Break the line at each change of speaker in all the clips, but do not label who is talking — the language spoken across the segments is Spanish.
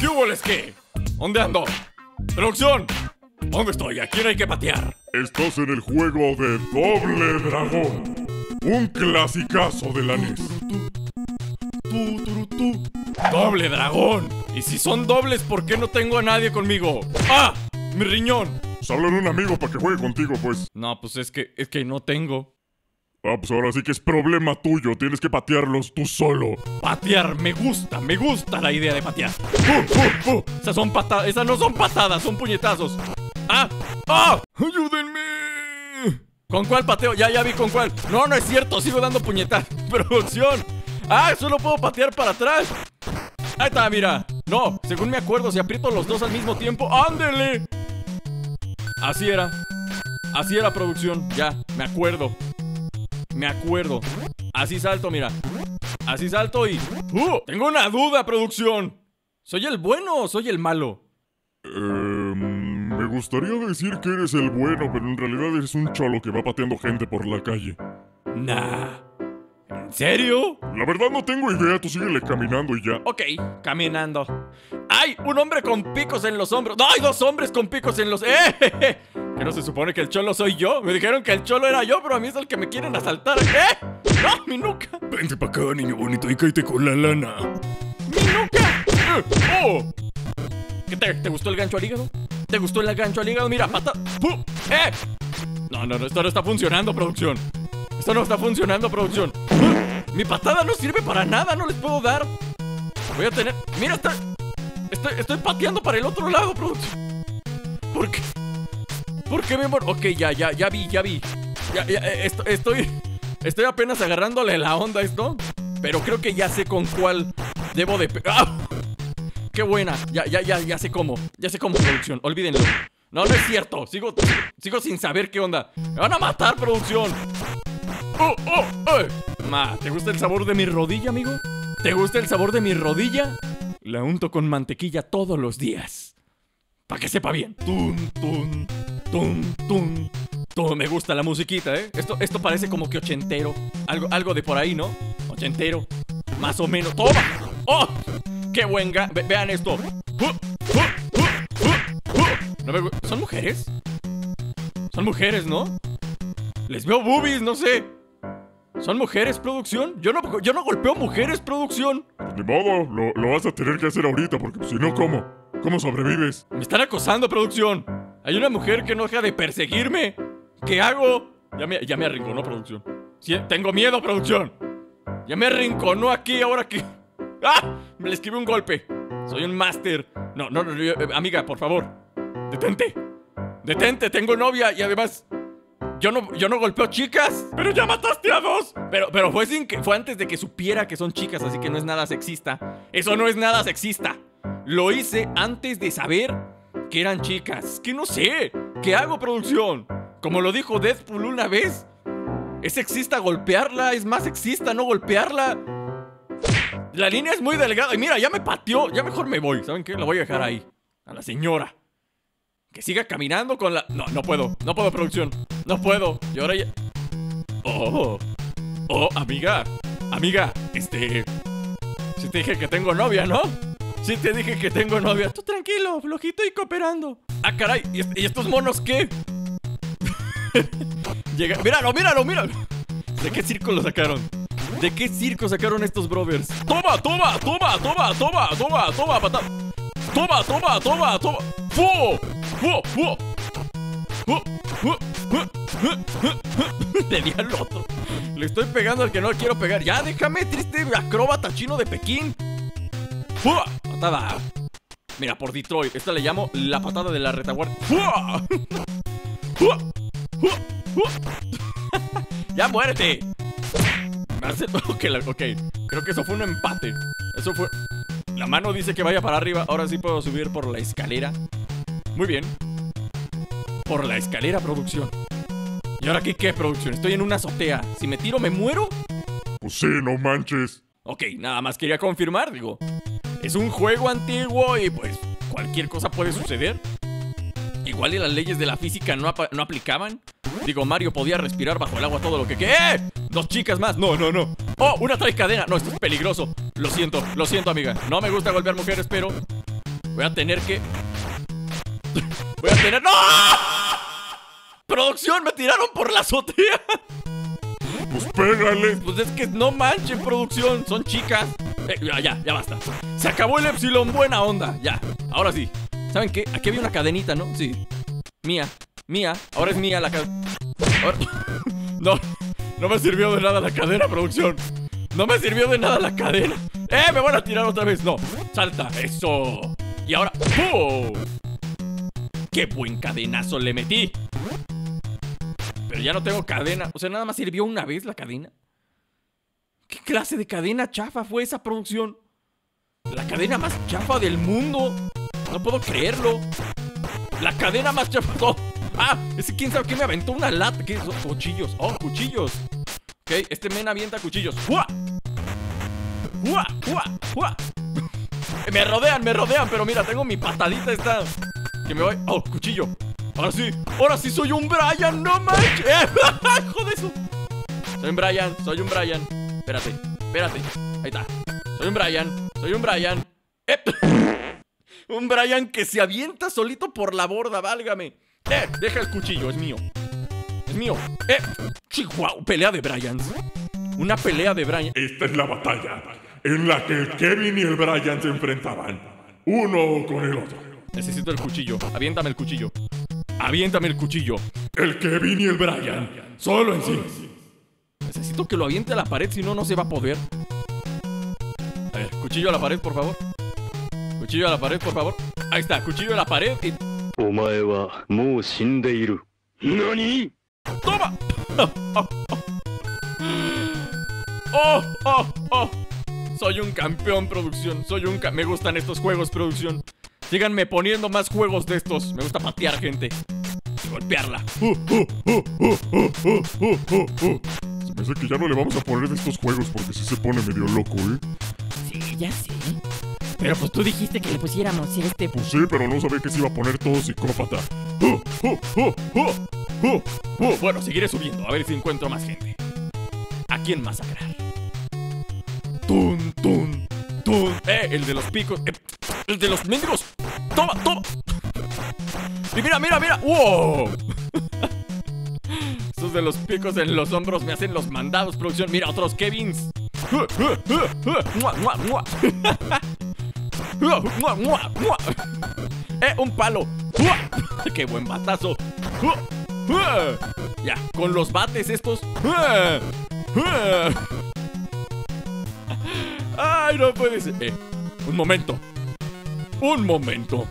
¿Qué hubo, les qué? ¿Dónde ando? ¡Producción! ¿Dónde estoy? ¿A quién hay que patear?
Estás en el juego de Doble Dragón. Un clasicazo de la NES.
¡Doble dragón! Y si son dobles, ¿por qué no tengo a nadie conmigo? ¡Ah! ¡Mi riñón!
Solo un amigo para que juegue contigo, pues.
No, pues es que, es que no tengo.
Ah, pues ahora sí que es problema tuyo. Tienes que patearlos tú solo.
Patear, me gusta, me gusta la idea de patear. ¡Uh, uh, uh! Esas son patadas, esas no son patadas, son puñetazos. ¡Ah! ¡Ah! ¡Ayúdenme! ¿Con cuál pateo? Ya, ya vi con cuál. No, no es cierto, sigo dando puñetazos. Producción. ¡Ah! Solo puedo patear para atrás. Ahí está, mira. No, según me acuerdo, si aprieto los dos al mismo tiempo. ¡Ándele! Así era. Así era producción. Ya, me acuerdo. Me acuerdo. Así salto, mira. Así salto y. ¡Uh! Tengo una duda, producción. ¿Soy el bueno o soy el malo?
Eh, me gustaría decir que eres el bueno, pero en realidad eres un cholo que va pateando gente por la calle.
Nah. ¿En serio?
La verdad no tengo idea, tú síguele caminando y ya.
Ok, caminando. ¡Ay! Un hombre con picos en los hombros. ¡No! ¡Hay dos hombres con picos en los. ¡Eh! ¿Que no se supone que el cholo soy yo? Me dijeron que el cholo era yo, pero a mí es el que me quieren asaltar. ¿Eh? ¡No! ¡Mi nuca!
Vente para acá, niño bonito, y cállate con la lana.
¡Mi nuca! Eh, ¡Oh! ¿Qué te, te gustó el gancho al hígado? ¿Te gustó el gancho al hígado? Mira, pata. ¡Pum! ¡Eh! No, no, no, esto no está funcionando, producción. Esto no está funcionando, producción. Mi patada no sirve para nada, no les puedo dar. Voy a tener. Mira, está. Estoy, pateando para el otro lado, producción. ¿Por qué? ¿Por qué me mor- Ok, ya, ya, ya vi, ya vi. Ya, ya, eh, esto- estoy. Estoy apenas agarrándole la onda a esto. Pero creo que ya sé con cuál debo de. ¡Ah! ¡Qué buena! Ya, ya, ya, ya sé cómo. Ya sé cómo, producción. Olvídenlo. No, no es cierto. Sigo, sigo sin saber qué onda. Me van a matar, producción. ¡Oh, oh, oh! Ma, ¿te gusta el sabor de mi rodilla, amigo? ¿Te gusta el sabor de mi rodilla? La unto con mantequilla todos los días. Para que sepa bien. Tun, tun, tun, tun. Tun. Me gusta la musiquita, ¿eh? Esto, esto parece como que ochentero. Algo, algo de por ahí, ¿no? Ochentero. Más o menos. ¡Toma! ¡Oh! ¡Qué buen ga- Ve- vean esto. No me ¿Son mujeres? Son mujeres, ¿no? Les veo boobies, no sé. ¿Son mujeres, producción? Yo no, yo no golpeo mujeres, producción.
Ni modo, lo, lo vas a tener que hacer ahorita, porque si no, ¿cómo? ¿Cómo sobrevives?
Me están acosando, producción. Hay una mujer que no deja de perseguirme. ¿Qué hago? Ya me, ya me arrinconó, producción. Tengo miedo, producción. Ya me arrinconó aquí, ahora que... ¡Ah! Me le escribí un golpe. Soy un máster. No, no, no, eh, amiga, por favor. Detente. Detente, tengo novia y además... Yo no, yo no golpeo chicas. Pero ya mataste a dos. Pero, pero fue, sin que, fue antes de que supiera que son chicas, así que no es nada sexista. Eso no es nada sexista. Lo hice antes de saber que eran chicas. Que no sé. ¿Qué hago, producción? Como lo dijo Deadpool una vez. ¿Es sexista golpearla? ¿Es más sexista no golpearla? La línea es muy delgada. Y mira, ya me pateó. Ya mejor me voy. ¿Saben qué? La voy a dejar ahí. A la señora. Que siga caminando con la... No, no puedo. No puedo, producción. No puedo. Y ahora ya... Oh. Oh, amiga. Amiga, este... Si te dije que tengo novia, ¿no? Si te dije que tengo novia. Tú tranquilo, flojito y cooperando. Ah, caray. ¿Y, est- y estos monos qué? Llega... Míralo, míralo, míralo. ¿De qué circo lo sacaron? ¿De qué circo sacaron estos brothers? Toma, toma, toma, toma, toma, toma, toma, pata. Toma, toma, toma, toma. ¡Fu! ¡Fu! ¡Fu! ¡Fu! ¡Fu! Le di al otro. Le estoy pegando al que no quiero pegar. Ya, déjame, triste acróbata chino de Pekín. ¡Fua! Patada. Mira, por Detroit. Esta le llamo la patada de la retaguardia. ¡Ya muérete! Ok. Creo que eso fue un empate. Eso fue. La mano dice que vaya para arriba. Ahora sí puedo subir por la escalera. Muy bien. Por la escalera, producción. ¿Y ahora qué, qué, producción? Estoy en una azotea. Si me tiro, ¿me muero?
Pues sí, no manches.
Ok, nada más quería confirmar, digo. Es un juego antiguo y pues cualquier cosa puede suceder. Igual y las leyes de la física no, no aplicaban. Digo, Mario podía respirar bajo el agua todo lo que... ¿Qué? ¡Eh! Dos chicas más. No, no, no. Oh, una trae cadena. No, esto es peligroso. Lo siento, lo siento, amiga. No me gusta golpear mujeres, pero... Voy a tener que... Voy a tener... ¡No! Producción, me tiraron por la azotea.
Pues pégale.
Pues es que no manchen, producción. Son chicas. Eh, ya, ya, ya basta. Se acabó el Epsilon, buena onda. Ya, ahora sí. ¿Saben qué? Aquí había una cadenita, ¿no? Sí. Mía, mía. Ahora es mía la cadena. No, no me sirvió de nada la cadena, producción. No me sirvió de nada la cadena. ¡Eh! Me van a tirar otra vez. No, salta. Eso. Y ahora. ¡pum! ¡Qué buen cadenazo le metí! Ya no tengo cadena. O sea, nada más sirvió una vez la cadena. ¿Qué clase de cadena chafa fue esa producción? La cadena más chafa del mundo. No puedo creerlo. La cadena más chafa. Oh, Ah, ese quién sabe qué me aventó una lata. ¿Qué son? Cuchillos. Oh, cuchillos. Ok, este men avienta cuchillos. ¡Fua! ¡Fua! ¡Fua! ¡Fua! Me rodean, me rodean, pero mira, tengo mi patadita esta. Que me voy. Oh, cuchillo. Ahora sí, ahora sí soy un Brian, no manches. Joder eso. Soy un Brian, soy un Brian. Espérate, espérate. Ahí está. Soy un Brian, soy un Brian. ¡Eh! Un Brian que se avienta solito por la borda, válgame. ¡Eh! Deja el cuchillo, es mío. Es mío. ¡Eh! Chihuahua, pelea de Bryans. Una pelea de Brian.
Esta es la batalla en la que el Kevin y el Brian se enfrentaban. Uno con el otro.
Necesito el cuchillo. Aviéntame el cuchillo. Aviéntame el cuchillo.
El Kevin y el Brian. Solo en sí.
Necesito que lo aviente a la pared, si no, no se va a poder. A ver, cuchillo a la pared, por favor. Cuchillo a la pared, por favor. Ahí está, cuchillo a la pared y...
¿Nani?
¡Toma! ¡Oh, oh, oh! Soy un campeón, producción. Soy un... Ca Me gustan estos juegos, producción. Síganme poniendo más juegos de estos. Me gusta patear gente. Y golpearla.
Se me hace que ya no le vamos a poner de estos juegos porque si sí se pone medio loco, ¿eh?
Sí, ya sé. Pero pues tú dijiste que le pusiéramos este.
Pues sí, pero no sabía que se iba a poner todo psicópata.
Bueno, seguiré subiendo, a ver si encuentro más gente. ¿A quién masacrar? ¡Tun, tun, tun! ¡Eh! El de los picos. Eh, ¡El de los mendigos Toma, toma. Y mira, mira, mira. ¡Wow! Esos de los picos en los hombros me hacen los mandados, producción. Mira, otros Kevins. Eh, un palo. ¡Qué buen batazo! Ya, con los bates estos. ¡Ay, no puede ser! Eh, un momento. Un momento.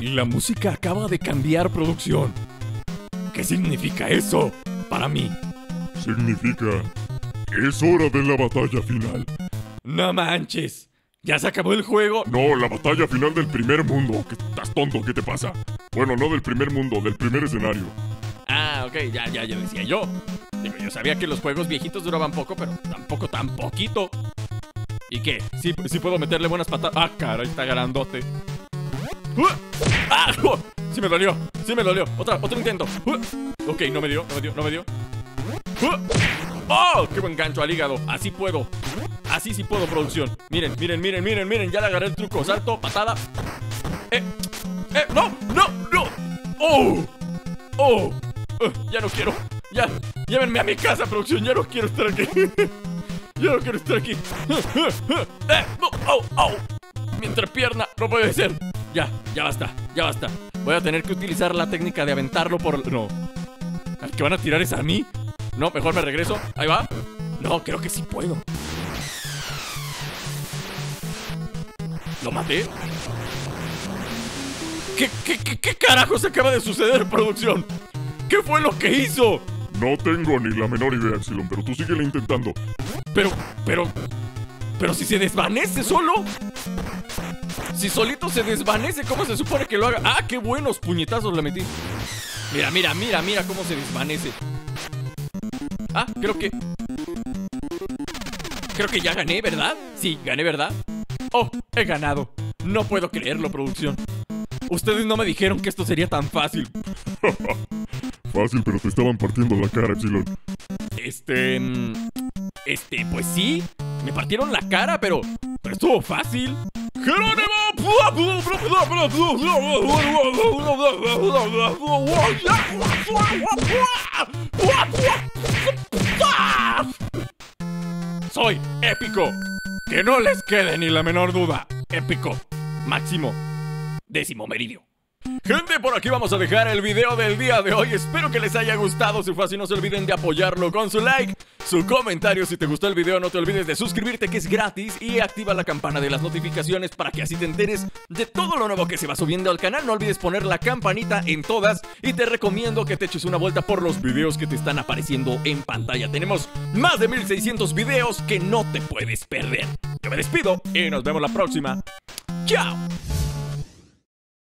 Y la música acaba de cambiar producción. ¿Qué significa eso para mí?
Significa que es hora de la batalla final.
No manches. ¿Ya se acabó el juego?
No, la batalla final del primer mundo. ¿Qué estás tonto? ¿Qué te pasa? Bueno, no del primer mundo, del primer escenario.
Ah, ok, ya, ya, ya decía yo. Digo, yo sabía que los juegos viejitos duraban poco, pero tampoco tan poquito. ¿Y qué? ¿Sí, sí puedo meterle buenas patadas? Ah, caray, está grandote. ¡Uh! ¡Ah! ¡Oh! Sí me dolió, sí me dolió. Otra, otro intento. ¡Uh! Ok, no me dio, no me dio, no me dio. ¡Uh! ¡Oh! ¡Qué buen gancho al hígado! Así puedo. Así sí puedo, producción. Miren, miren, miren, miren, miren. Ya le agarré el truco. Salto, patada. ¡Eh! ¡Eh! ¡No! ¡No! ¡No! ¡Oh! ¡Oh! Ya no quiero. Ya. Llévenme a mi casa, producción. Ya no quiero estar aquí. ya no quiero estar aquí. ¡Eh! ¡No! ¡Oh! ¡Oh! Mi entrepierna. No puede ser. Ya, ya basta. Ya basta. Voy a tener que utilizar la técnica de aventarlo por. No. ¿Al que van a tirar es a mí? No, mejor me regreso. Ahí va. No, creo que sí puedo. ¿Lo maté? ¿Qué, qué, qué, qué carajos acaba de suceder, producción? ¿Qué fue lo que hizo?
No tengo ni la menor idea, Epsilon, pero tú síguele intentando.
Pero, pero, pero si se desvanece solo. Si solito se desvanece, ¿cómo se supone que lo haga? Ah, qué buenos puñetazos le metí. Mira, mira, mira, mira cómo se desvanece. Ah, creo que. Creo que ya gané, ¿verdad? Sí, gané, ¿verdad? Oh, he ganado. No puedo creerlo, producción. Ustedes no me dijeron que esto sería tan fácil.
Fácil, pero te estaban partiendo la cara, Epsilon.
Este. Mm, Este, pues sí. Me partieron la cara, pero. Pero estuvo fácil. Soy épico. Que no les quede ni la menor duda. Épico. Máximo. Décimo meridio. Gente, por aquí vamos a dejar el video del día de hoy. Espero que les haya gustado. Si fue así, no se olviden de apoyarlo con su like, su comentario. Si te gustó el video, no te olvides de suscribirte, que es gratis, y activa la campana de las notificaciones para que así te enteres de todo lo nuevo que se va subiendo al canal. No olvides poner la campanita en todas. Y te recomiendo que te eches una vuelta por los videos que te están apareciendo en pantalla. Tenemos más de 1600 videos que no te puedes perder. Yo me despido y nos vemos la próxima. ¡Chao!